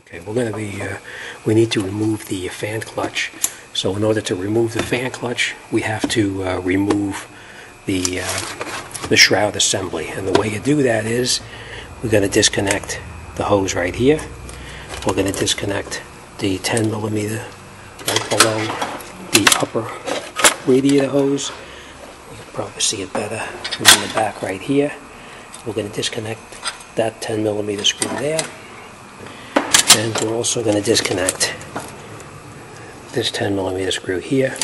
Okay, we're going to be, uh, we need to remove the fan clutch. So in order to remove the fan clutch, we have to uh, remove the, uh, the shroud assembly. And the way you do that is, we're going to disconnect the hose right here. We're going to disconnect the 10 millimeter right below the upper radiator hose. You can probably see it better in the back right here. We're going to disconnect that 10 millimeter screw there. And we're also going to disconnect this 10 millimeter screw here.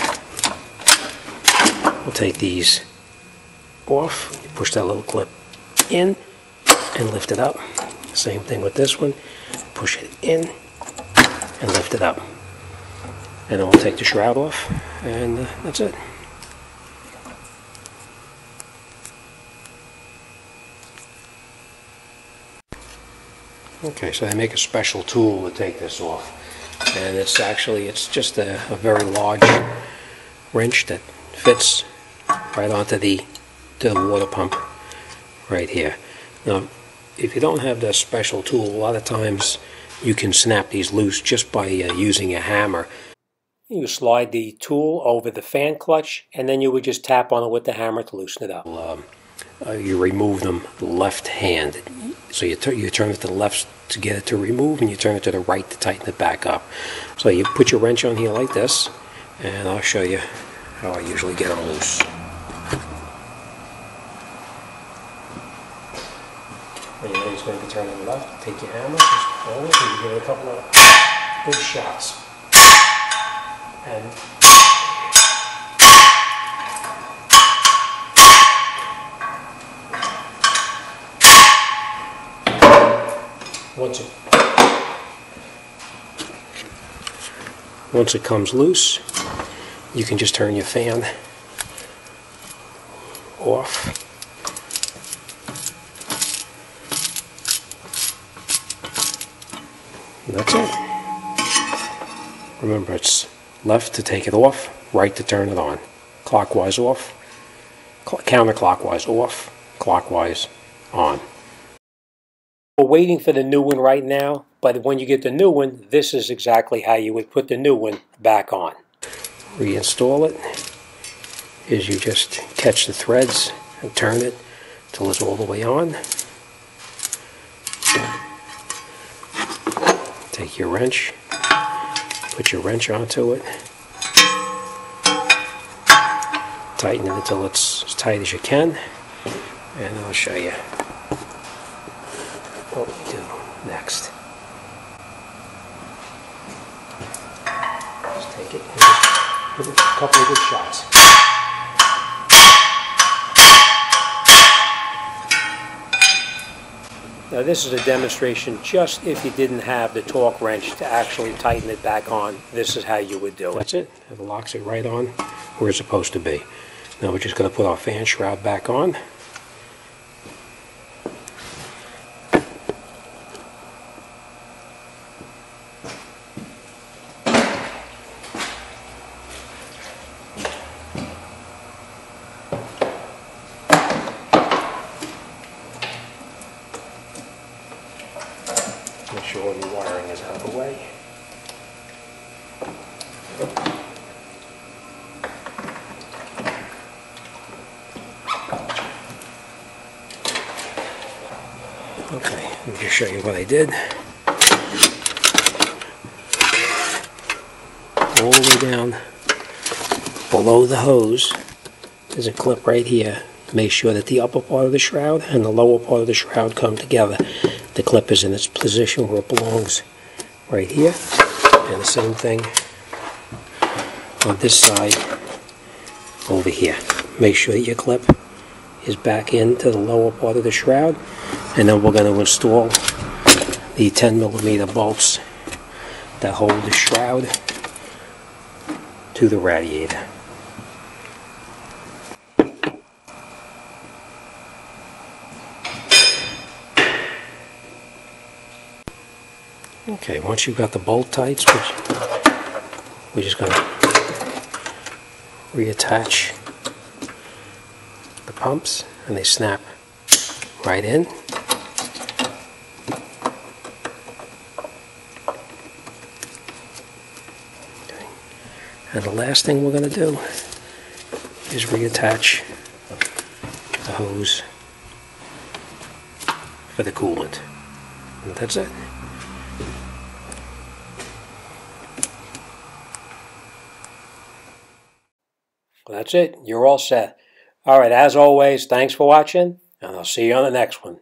We'll take these off, push that little clip in and lift it up. Same thing with this one, push it in and lift it up. And then we'll take the shroud off and uh, that's it. Okay, so they make a special tool to take this off. And it's actually, it's just a, a very large wrench that fits right onto the, to the water pump right here. Now, if you don't have the special tool, a lot of times you can snap these loose just by uh, using a hammer. You slide the tool over the fan clutch, and then you would just tap on it with the hammer to loosen it up. Um, uh, you remove them left hand. So you, you turn it to the left to get it to remove, and you turn it to the right to tighten it back up. So you put your wrench on here like this, and I'll show you how I usually get them loose. When you know he's going to be turning left, take your hammer, just it, and give it a couple of good shots. And once it once it comes loose you can just turn your fan off. That's it. Remember it's left to take it off right to turn it on. Clockwise off. Counterclockwise off. Clockwise on we're waiting for the new one right now, but when you get the new one, this is exactly how you would put the new one back on. Reinstall it is you just catch the threads and turn it till it's all the way on. Take your wrench, put your wrench onto it, tighten it until it's as tight as you can, and I'll show you what we do next. Just take it it a couple of good shots. Now this is a demonstration just if you didn't have the torque wrench to actually tighten it back on, this is how you would do it. That's it. It locks it right on where it's supposed to be. Now we're just going to put our fan shroud back on. Make sure the wiring is out of the way. Okay, let me just show you what I did. All the way down below the hose, there's a clip right here. Make sure that the upper part of the shroud and the lower part of the shroud come together. The clip is in its position where it belongs right here. And the same thing on this side over here. Make sure that your clip is back into the lower part of the shroud and then we're going to install the 10 millimeter bolts that hold the shroud to the radiator. Okay, once you've got the bolt tights, we're just going to reattach the pumps and they snap right in. Okay. And the last thing we're going to do is reattach the hose for the coolant. And that's it. That's it. You're all set. All right, as always, thanks for watching, and I'll see you on the next one.